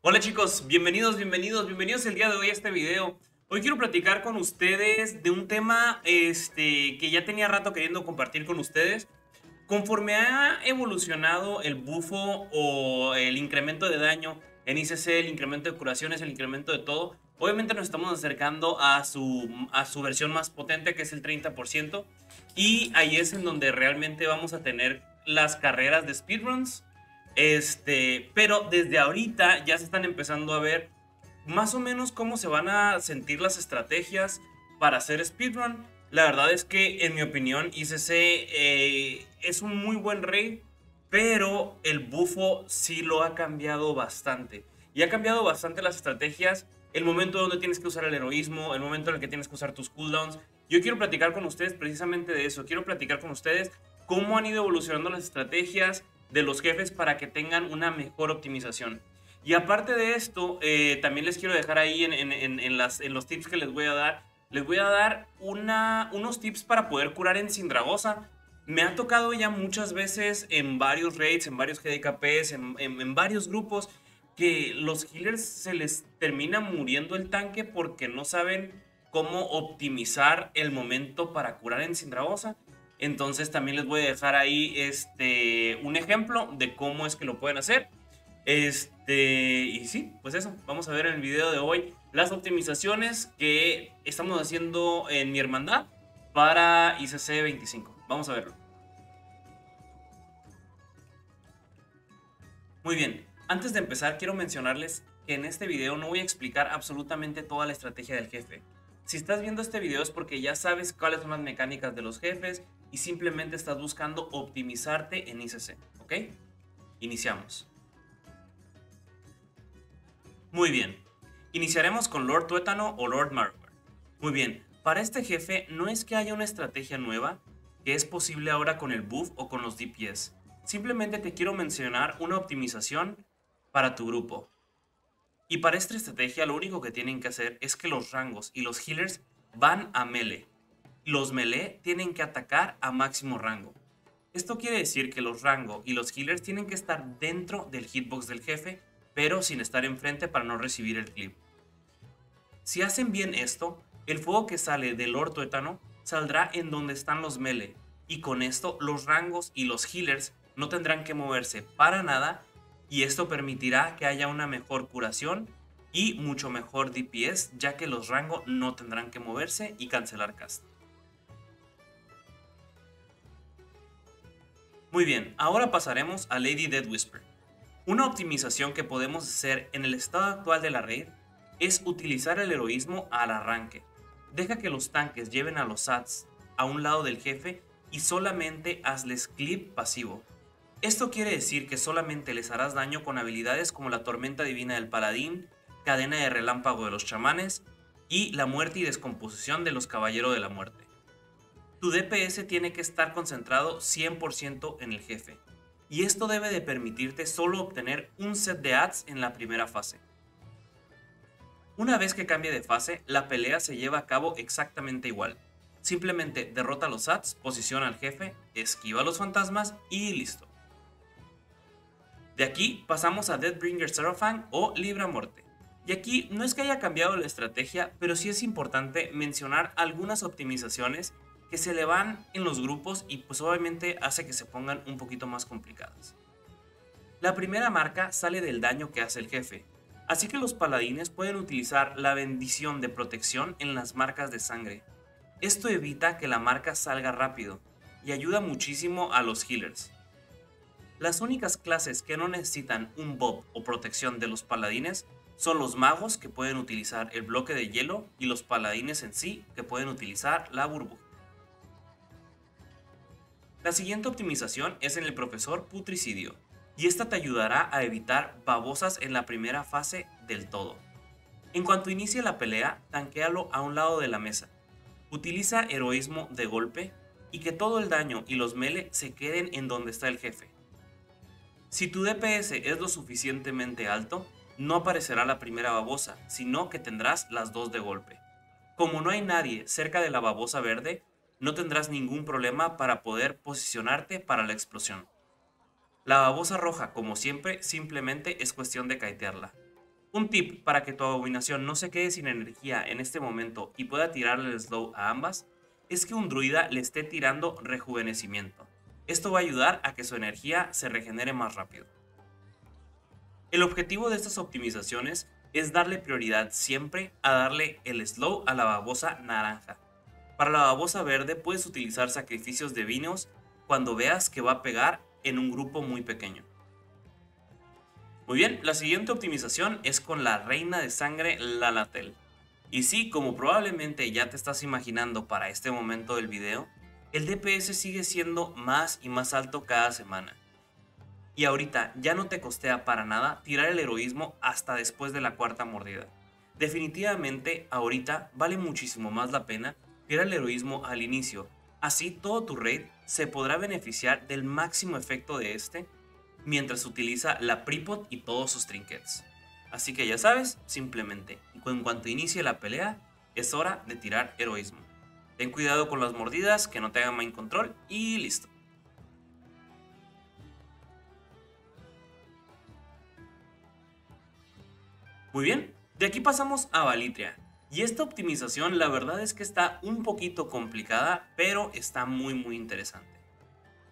Hola chicos, bienvenidos, bienvenidos, bienvenidos el día de hoy a este video. Hoy quiero platicar con ustedes de un tema este, que ya tenía rato queriendo compartir con ustedes. Conforme ha evolucionado el bufo o el incremento de daño en ICC, el incremento de curaciones, el incremento de todo, obviamente nos estamos acercando a su, a su versión más potente que es el 30%. Y ahí es en donde realmente vamos a tener las carreras de speedruns este, pero desde ahorita ya se están empezando a ver más o menos cómo se van a sentir las estrategias para hacer speedrun. La verdad es que, en mi opinión, ICC eh, es un muy buen rey, pero el bufo sí lo ha cambiado bastante. Y ha cambiado bastante las estrategias, el momento donde tienes que usar el heroísmo, el momento en el que tienes que usar tus cooldowns. Yo quiero platicar con ustedes precisamente de eso. Quiero platicar con ustedes cómo han ido evolucionando las estrategias, de los jefes para que tengan una mejor optimización. Y aparte de esto, eh, también les quiero dejar ahí en, las, en los tips que les voy a dar, les voy a dar una, unos tips para poder curar en Sindragosa. Me ha tocado ya muchas veces en varios raids, en varios GDKPs, en, en, varios grupos, que los healers se les termina muriendo el tanque porque no saben cómo optimizar el momento para curar en Sindragosa. Entonces también les voy a dejar ahí este, un ejemplo de cómo es que lo pueden hacer. Este, y sí, pues eso, vamos a ver en el video de hoy las optimizaciones que estamos haciendo en mi hermandad para ICC 25. Vamos a verlo. Muy bien, antes de empezar quiero mencionarles que en este video no voy a explicar absolutamente toda la estrategia del jefe. Si estás viendo este video es porque ya sabes cuáles son las mecánicas de los jefes, y simplemente estás buscando optimizarte en ICC, ¿ok? Iniciamos. Muy bien, iniciaremos con Lord Tuétano o Lord Marware. Muy bien, para este jefe no es que haya una estrategia nueva que es posible ahora con el buff o con los DPS. Simplemente te quiero mencionar una optimización para tu grupo. Y para esta estrategia lo único que tienen que hacer es que los rangos y los healers van a melee los melee tienen que atacar a máximo rango. Esto quiere decir que los rango y los healers tienen que estar dentro del hitbox del jefe, pero sin estar enfrente para no recibir el clip. Si hacen bien esto, el fuego que sale del Lord Tuétano saldrá en donde están los melee, y con esto los rangos y los healers no tendrán que moverse para nada, y esto permitirá que haya una mejor curación y mucho mejor DPS, ya que los rangos no tendrán que moverse y cancelar cast. Muy bien, ahora pasaremos a Lady Dead Whisper. Una optimización que podemos hacer en el estado actual de la raid es utilizar el heroísmo al arranque. Deja que los tanques lleven a los sats a un lado del jefe y solamente hazles clip pasivo. Esto quiere decir que solamente les harás daño con habilidades como la tormenta divina del paladín, cadena de relámpago de los chamanes y la muerte y descomposición de los caballeros de la muerte tu DPS tiene que estar concentrado 100% en el jefe. Y esto debe de permitirte solo obtener un set de ads en la primera fase. Una vez que cambie de fase, la pelea se lleva a cabo exactamente igual. Simplemente derrota los ads, posiciona al jefe, esquiva los fantasmas y listo. De aquí pasamos a Deathbringer Seraphim o Libra Morte. Y aquí no es que haya cambiado la estrategia, pero sí es importante mencionar algunas optimizaciones que se le van en los grupos y pues obviamente hace que se pongan un poquito más complicadas. La primera marca sale del daño que hace el jefe, así que los paladines pueden utilizar la bendición de protección en las marcas de sangre. Esto evita que la marca salga rápido y ayuda muchísimo a los healers. Las únicas clases que no necesitan un buff o protección de los paladines son los magos que pueden utilizar el bloque de hielo y los paladines en sí que pueden utilizar la burbuja. La siguiente optimización es en el profesor putricidio, y esta te ayudará a evitar babosas en la primera fase del todo. En cuanto inicie la pelea, tanquealo a un lado de la mesa. Utiliza heroísmo de golpe y que todo el daño y los mele se queden en donde está el jefe. Si tu DPS es lo suficientemente alto, no aparecerá la primera babosa, sino que tendrás las dos de golpe. Como no hay nadie cerca de la babosa verde, no tendrás ningún problema para poder posicionarte para la explosión. La babosa roja, como siempre, simplemente es cuestión de caitearla. Un tip para que tu abominación no se quede sin energía en este momento y pueda tirarle el slow a ambas es que un druida le esté tirando rejuvenecimiento. Esto va a ayudar a que su energía se regenere más rápido. El objetivo de estas optimizaciones es darle prioridad siempre a darle el slow a la babosa naranja. Para la babosa verde puedes utilizar sacrificios de vinos cuando veas que va a pegar en un grupo muy pequeño. Muy bien, la siguiente optimización es con la reina de sangre Lalatel. Y sí, como probablemente ya te estás imaginando para este momento del video, el DPS sigue siendo más y más alto cada semana. Y ahorita ya no te costea para nada tirar el heroísmo hasta después de la cuarta mordida. Definitivamente ahorita vale muchísimo más la pena tirar el heroísmo al inicio. Así todo tu raid se podrá beneficiar del máximo efecto de este mientras utiliza la Pripot y todos sus trinkets. Así que ya sabes, simplemente, en cuanto inicie la pelea, es hora de tirar heroísmo. Ten cuidado con las mordidas, que no te hagan mind control y listo. Muy bien, de aquí pasamos a Valitria. Y esta optimización la verdad es que está un poquito complicada, pero está muy muy interesante.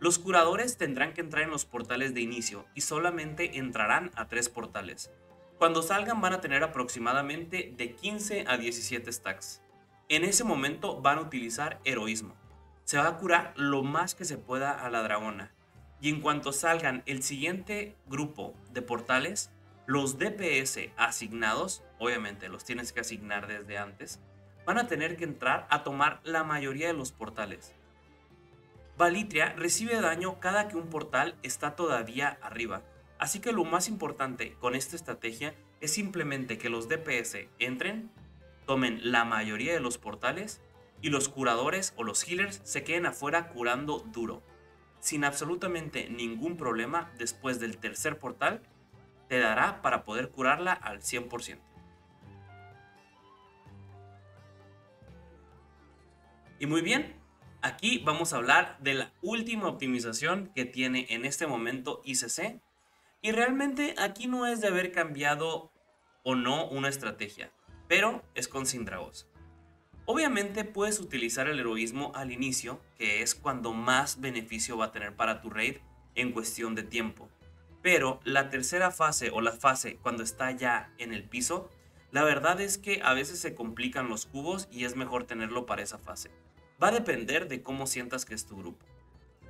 Los curadores tendrán que entrar en los portales de inicio y solamente entrarán a tres portales. Cuando salgan van a tener aproximadamente de 15 a 17 stacks. En ese momento van a utilizar heroísmo. Se va a curar lo más que se pueda a la dragona. Y en cuanto salgan el siguiente grupo de portales, los DPS asignados, obviamente los tienes que asignar desde antes, van a tener que entrar a tomar la mayoría de los portales. Valitria recibe daño cada que un portal está todavía arriba, así que lo más importante con esta estrategia es simplemente que los DPS entren, tomen la mayoría de los portales y los curadores o los healers se queden afuera curando duro, sin absolutamente ningún problema después del tercer portal, te dará para poder curarla al 100%. Y muy bien, Aquí vamos a hablar de la última optimización que tiene en este momento ICC. Y realmente aquí no es de haber cambiado o no una estrategia, pero es con Sindragos. Obviamente puedes utilizar el heroísmo al inicio, que es cuando más beneficio va a tener para tu raid en cuestión de tiempo. Pero la tercera fase o la fase cuando está ya en el piso, la verdad es que a veces se complican los cubos y es mejor tenerlo para esa fase. Va a depender de cómo sientas que es tu grupo.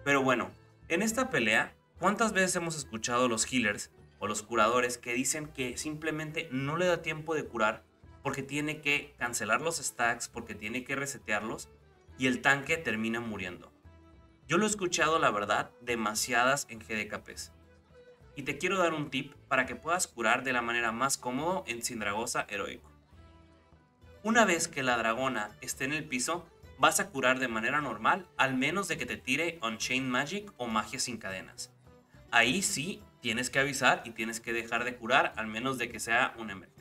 Pero bueno, en esta pelea, ¿cuántas veces hemos escuchado a los healers o los curadores que dicen que simplemente no le da tiempo de curar porque tiene que cancelar los stacks, porque tiene que resetearlos y el tanque termina muriendo? Yo lo he escuchado, la verdad, demasiadas en GDKPs. Y te quiero dar un tip para que puedas curar de la manera más cómoda en Sindragosa Heroico. Una vez que la dragona esté en el piso, vas a curar de manera normal, al menos de que te tire Unchained Magic o Magia sin cadenas. Ahí sí tienes que avisar y tienes que dejar de curar, al menos de que sea una emergencia.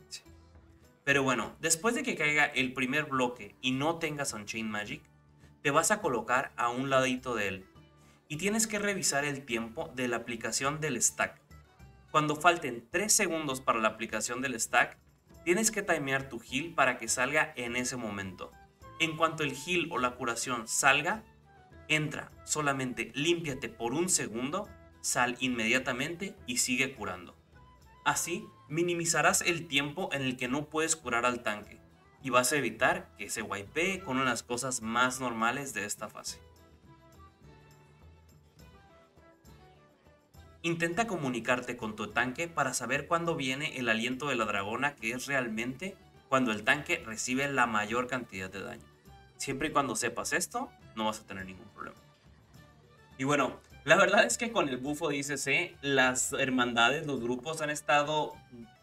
Pero bueno, después de que caiga el primer bloque y no tengas Unchained Magic, te vas a colocar a un ladito de él y tienes que revisar el tiempo de la aplicación del stack. Cuando falten 3 segundos para la aplicación del stack, tienes que timear tu heal para que salga en ese momento. En cuanto el heal o la curación salga, entra, solamente límpiate por un segundo, sal inmediatamente y sigue curando. Así, minimizarás el tiempo en el que no puedes curar al tanque y vas a evitar que se wipee con unas cosas más normales de esta fase. Intenta comunicarte con tu tanque para saber cuándo viene el aliento de la dragona que es realmente cuando el tanque recibe la mayor cantidad de daño. Siempre y cuando sepas esto, no vas a tener ningún problema. Y bueno, la verdad es que con el bufo de ICC, las hermandades, los grupos han estado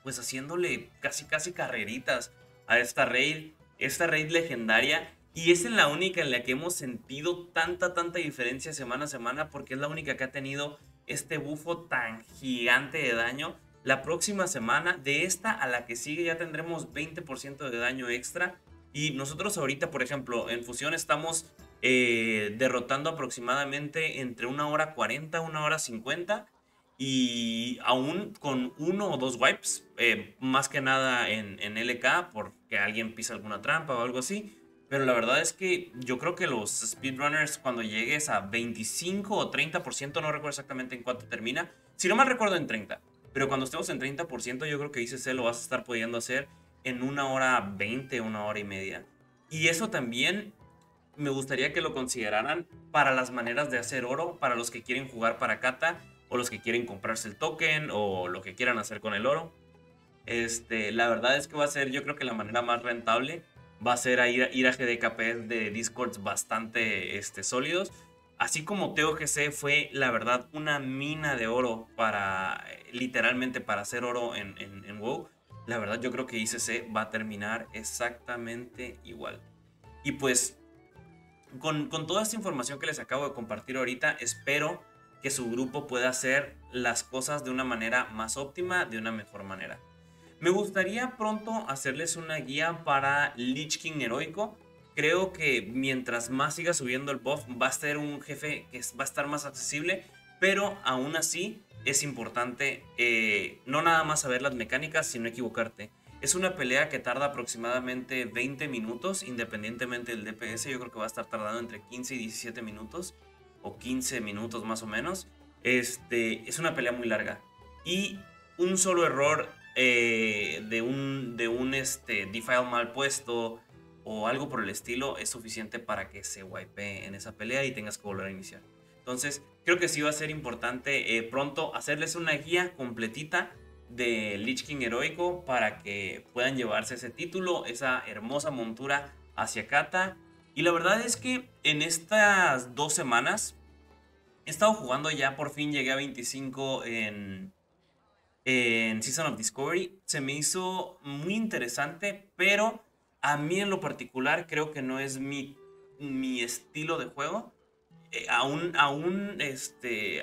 pues haciéndole casi casi carreritas a esta raid, esta raid legendaria. Y es en la única en la que hemos sentido tanta, tanta diferencia semana a semana porque es la única que ha tenido este bufo tan gigante de daño la próxima semana, de esta a la que sigue, ya tendremos 20% de daño extra. Y nosotros ahorita, por ejemplo, en fusión estamos eh, derrotando aproximadamente entre una hora 40, una hora 50. Y aún con uno o dos wipes, eh, más que nada en, en LK, porque alguien pisa alguna trampa o algo así. Pero la verdad es que yo creo que los speedrunners, cuando llegues a 25 o 30%, no recuerdo exactamente en cuánto termina. Si no mal recuerdo, en 30. Pero cuando estemos en 30%, yo creo que ICC lo vas a estar pudiendo hacer en una hora 20, una hora y media. Y eso también me gustaría que lo consideraran para las maneras de hacer oro, para los que quieren jugar para Kata o los que quieren comprarse el token o lo que quieran hacer con el oro. Este, la verdad es que va a ser yo creo que la manera más rentable va a ser a ir, a GDKP de Discords bastante este, sólidos. Así como TOGC fue, la verdad, una mina de oro para, literalmente para hacer oro en, en, en WoW, la verdad yo creo que ICC va a terminar exactamente igual. Y pues, con, toda esta información que les acabo de compartir ahorita, espero que su grupo pueda hacer las cosas de una manera más óptima, de una mejor manera. Me gustaría pronto hacerles una guía para Lich King heroico. Creo que mientras más siga subiendo el buff, va a ser un jefe que va a estar más accesible, pero aún así es importante eh, no nada más saber las mecánicas, sino equivocarte. Es una pelea que tarda aproximadamente 20 minutos, independientemente del DPS. Yo creo que va a estar tardando entre 15 y 17 minutos, o 15 minutos más o menos. Este, es una pelea muy larga. Y un solo error eh, de un, de un este, defile mal puesto o algo por el estilo es suficiente para que se wipe en esa pelea y tengas que volver a iniciar. Entonces, creo que sí va a ser importante eh, pronto hacerles una guía completita de Lich King heroico para que puedan llevarse ese título, esa hermosa montura hacia Kata. Y la verdad es que en estas dos semanas he estado jugando ya, por fin llegué a 25 en, en Season of Discovery. Se me hizo muy interesante, pero a mí en lo particular creo que no es mi, mi estilo de juego. Eh, aún, aún este,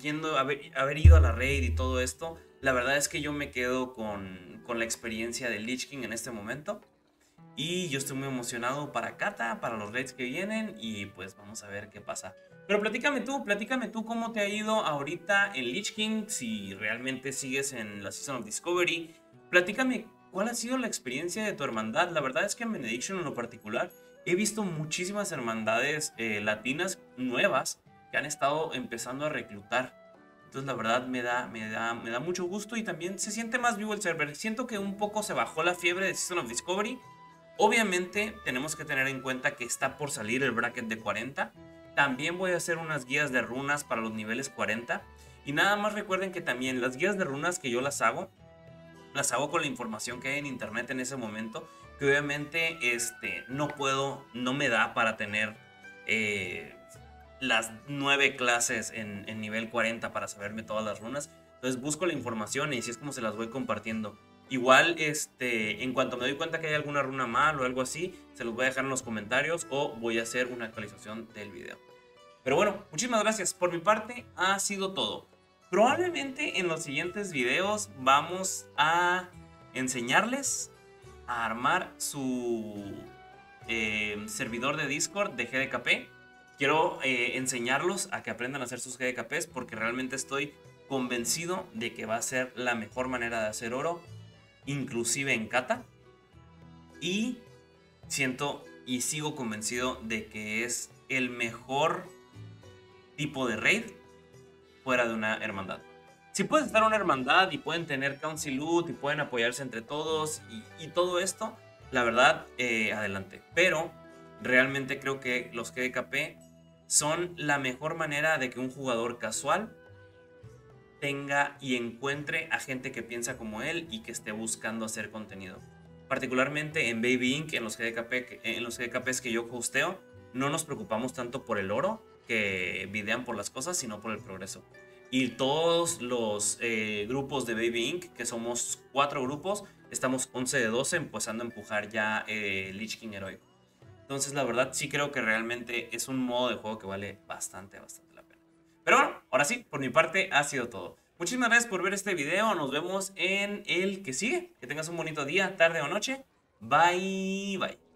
yendo, haber, haber ido a la raid y todo esto, la verdad es que yo me quedo con, con la experiencia de Lich King en este momento. Y yo estoy muy emocionado para Kata, para los raids que vienen y pues vamos a ver qué pasa. Pero platícame tú, platícame tú cómo te ha ido ahorita en Lich King, si realmente sigues en la Season of Discovery. Platícame cuál ha sido la experiencia de tu hermandad. La verdad es que en Benediction en lo particular he visto muchísimas hermandades eh, latinas nuevas que han estado empezando a reclutar. Entonces la verdad me da, me, da, me da mucho gusto y también se siente más vivo el server. Siento que un poco se bajó la fiebre de Season of Discovery. Obviamente tenemos que tener en cuenta que está por salir el bracket de 40. También voy a hacer unas guías de runas para los niveles 40. Y nada más recuerden que también las guías de runas que yo las hago, las hago con la información que hay en internet en ese momento que obviamente este, no puedo, no me da para tener eh, las nueve clases en, nivel 40 para saberme todas las runas. Entonces busco la información y así es como se las voy compartiendo. Igual, este, en cuanto me doy cuenta que hay alguna runa mal o algo así, se los voy a dejar en los comentarios o voy a hacer una actualización del video. Pero bueno, muchísimas gracias. Por mi parte, ha sido todo. Probablemente en los siguientes videos vamos a enseñarles a armar su eh, servidor de Discord de GDKP. Quiero eh, enseñarlos a que aprendan a hacer sus GDKPs porque realmente estoy convencido de que va a ser la mejor manera de hacer oro, inclusive en kata. Y siento y sigo convencido de que es el mejor tipo de raid fuera de una hermandad si pueden estar una hermandad y pueden tener council loot y pueden apoyarse entre todos y, todo esto, la verdad, eh, adelante. Pero realmente creo que los GDKP son la mejor manera de que un jugador casual tenga y encuentre a gente que piensa como él y que esté buscando hacer contenido. Particularmente en Baby Inc., en los, GDKP, en los GDKPs que yo hosteo, no nos preocupamos tanto por el oro que videan por las cosas, sino por el progreso. Y todos los eh, grupos de Baby Inc., que somos cuatro grupos, estamos 11 de 12 empezando a empujar ya eh, Lich King heroico. Entonces, la verdad, sí creo que realmente es un modo de juego que vale bastante, bastante la pena. Pero bueno, ahora sí, por mi parte ha sido todo. Muchísimas gracias por ver este video. Nos vemos en el que sigue. Que tengas un bonito día, tarde o noche. Bye, bye.